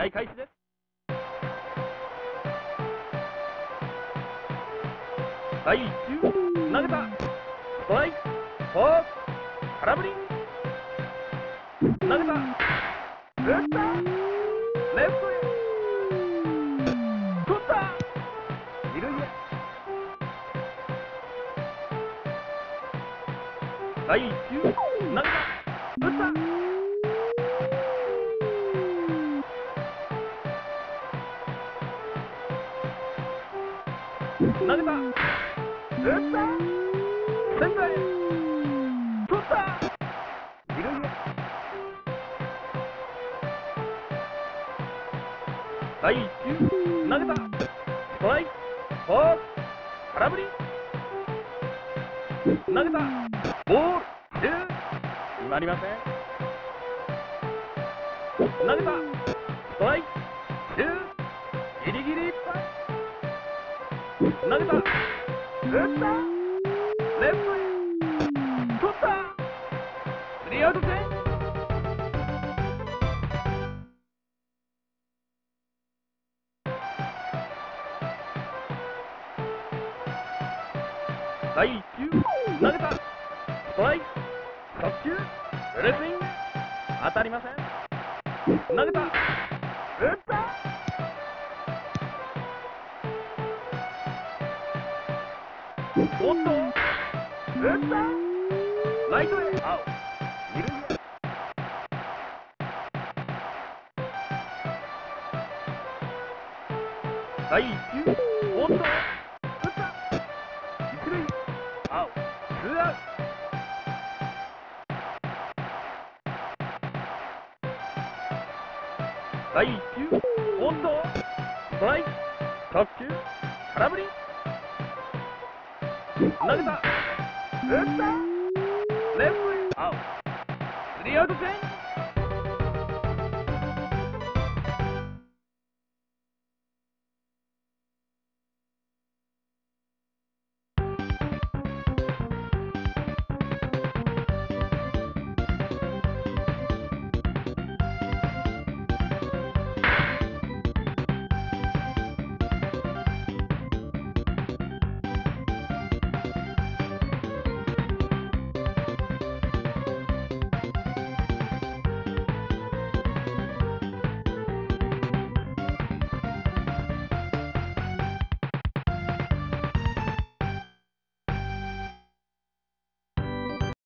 試合開始です。第1球投げた。ストライクフォー空振り。投げた。打った。レフトへ。取った。二塁へ。第1球投げた。打った。投げた打ったセン取った！二塁へ第1球。投げた。トライ。フォー空振り。投げた。ボール。りません。投げた。トライ。投げた。打った。レフトへ。取った。スリーアウト戦第1球。投げた。ストライク。速球。フルスイング当たりません。投げた。打った。おっと打ったライトへアウト二塁へ第1球おっと打った一塁アウトツーアウト第1球おっとストライク速球空振り投げた打ったレフトへアウトスリーアウト戦